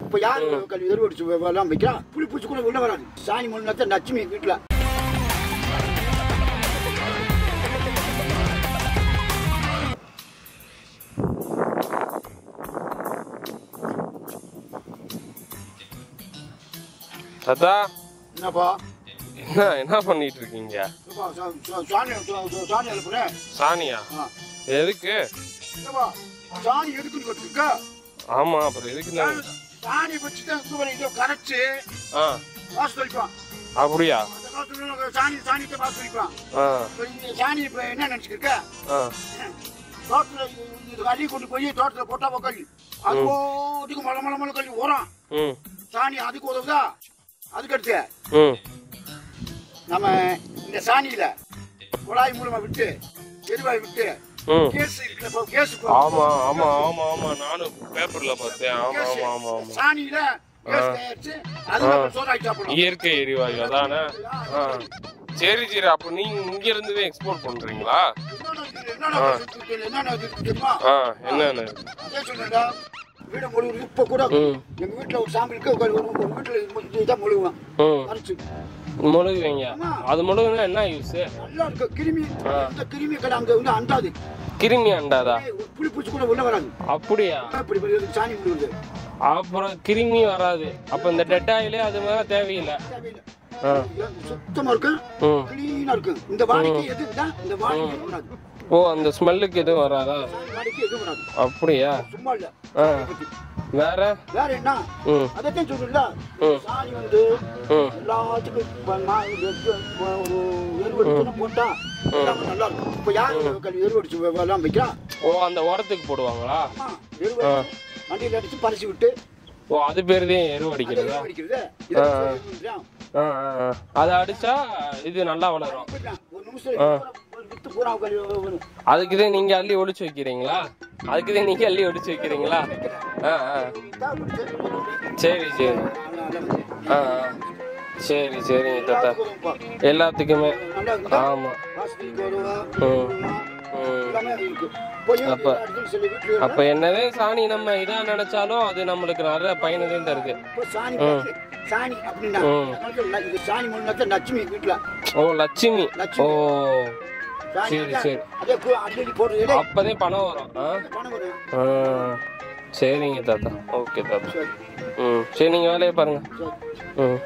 இப்ப யாரு கல்வி எருவடிச்சு எல்லாம் வைக்கிறா? புளி பூச்சி கூட உள்ள வராது. சாணி முன்னத்தை லட்சுமி வீட்டுல தாத்தா. என்னப்பா? என்ன என்ன பண்ணிட்டு இருக்கீங்க சாணியா. எதுக்கு? சாணி கேட்டுருக்கா? ஆமா அப்புறம் எதுக்கு சாணி சுவரை இதோ கரைச்சு ஆ. வாசல் தெளிப்பான் அப்படியா? சாணி ஆ. இப்ப இந்த சாணி இப்ப என்ன நினைச்சுக்கிருக்க ஆ. தோட்டத்துல அள்ளி கொண்டு போய் தோட்டத்துல போட்டா கல்லி அது போட்டுக்கு மலை மலை மலை கல்லி உரம் சாணி அதுக்கு உதவுதா? அதுக்கு அடுத்து நம்ம இந்த சாணியில குழாய் மூலமா விட்டு எரிவாயு விட்டு ஆமா ஆமா ஆமா ஆமா. நானும் பேப்பர்ல பார்த்தேன். ஆமா ஆமா ஆமா ஆமா. சாணியில இயற்கை எரிவாயு அதானே? சரி சரி. அப்போ நீங்க இங்க இருந்து எக்ஸ்போர்ட் பண்றீங்களா? என்னென்ன? வீடு முழுகுது. இப்ப கூட ம். எங்க வீட்டுல ஒரு சாம்பிளுக்கு ஒரு வீட்டுல இது- இதுதான் முழுகுவேன். ம். அரைச்சு. முழுகுவீங்க? அது முழுகுனா என்ன யூஸ் நல்லா இருக்கு. கிருமி. இந்த கிருமி கடை அங்க வந்து அண்டாது. கிருமி அண்டாதா? புளி பூச்சி கூட உள்ள வராது. அப்படியா? இருக்கு, சாணி அப்புறம் கிருமி வராது. அப்ப இந்த டெட் ஆயிலே அது மேல தேவையில்லை. சுத்தமா இருக்கு. கிளீனா இருக்கு. இந்த வாடிக்கை எது இந்த வாடிக்கை ஓ அந்த ஸ்மெல்லுக்கு எதுவும் வராதா? அப்படியா? ஆ. வேற? வேற என்ன? ம். அதைத்தான் சொல்றல ம். சாணி வந்து ம். எல்லாத்துக்கும் இப்ப நான் இது எடுத்து ஒரு எருவடிச்சு போட்டா எல்லாமே நல்லா இருக்கும். இப்ப யாரு கல்வி எருவடிச்சு எல்லாம் வைக்கிறா? ஓ அந்த உரத்துக்கு போடுவாங்களா? எருவை அடிச்சு பறிச்சு விட்டு ஓ அது பேர் தான் எருவடிக்கிறதா அடிக்கிறது. அதை அடிச்சா இது நல்லா வளரும். ஒரு நிமிஷம் வித்து பூரா கல்வி வரும் அதுக்குதே நீங்க அள்ளி ஒளிச்சு வைக்கிறீங்களா? அதுக்குதே நீங்க அள்ளி ஒளிச்சு வைக்கிறீங்களா? சரி சரி. ஆ. சரி சரிங்க தாத்தா. எல்லாத்துக்குமே. நல்லா? ஆமா அப்ப- அப்ப என்னதே? சாணி நம்ம இதா நினைச்சாலும் அது நம்மளுக்கு நிறைய பயனதையும் தருது சாணி அப்படின்னா சாணி லட்சுமி வீட்டுல ஓ லட்சுமி. ஓ. சரி, சரி. அதே கு- அள்ளி போடுறது அப்பதே பணம் வரும். சரிங்க தாத்தா. ஓகே தாத்தா. ம் சரி நீங்க வேலையை பாருங்க. ம்.